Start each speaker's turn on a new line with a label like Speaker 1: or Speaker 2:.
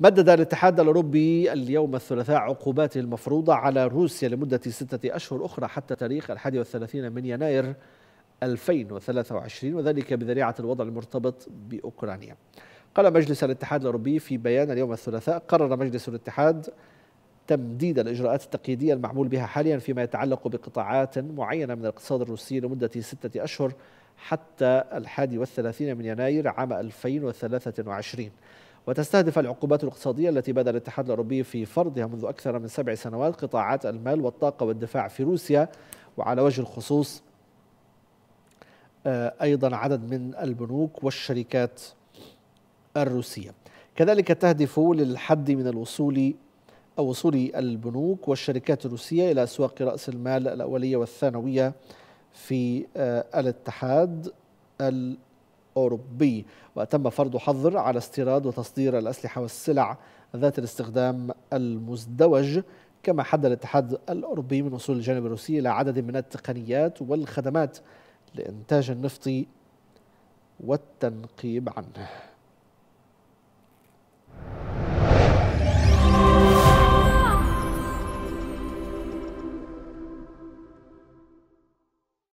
Speaker 1: مدد الاتحاد الأوروبي اليوم الثلاثاء عقوباته المفروضة على روسيا لمدة ستة أشهر أخرى حتى تاريخ الحادي والثلاثين من يناير 2023 وذلك بذريعة الوضع المرتبط بأوكرانيا. قال مجلس الاتحاد الأوروبي في بيان اليوم الثلاثاء قرر مجلس الاتحاد تمديد الإجراءات التقييدية المعمول بها حاليا فيما يتعلق بقطاعات معينة من الاقتصاد الروسي لمدة ستة أشهر حتى الحادي والثلاثين من يناير عام 2023 وتستهدف العقوبات الاقتصادية التي بدأ الاتحاد الأوروبي في فرضها منذ أكثر من سبع سنوات قطاعات المال والطاقة والدفاع في روسيا وعلى وجه الخصوص آه، أيضا عدد من البنوك والشركات الروسية. كذلك تهدف للحد من الوصول أو وصول البنوك والشركات الروسية إلى أسواق رأس المال الأولية والثانوية في آه، الاتحاد الأوروبي وتم فرض حظر على استيراد وتصدير الأسلحة والسلع ذات الاستخدام المزدوج كما حد الاتحاد الأوروبي من وصول الجانب الروسي إلى عدد من التقنيات والخدمات لإنتاج النفط والتنقيب عنه.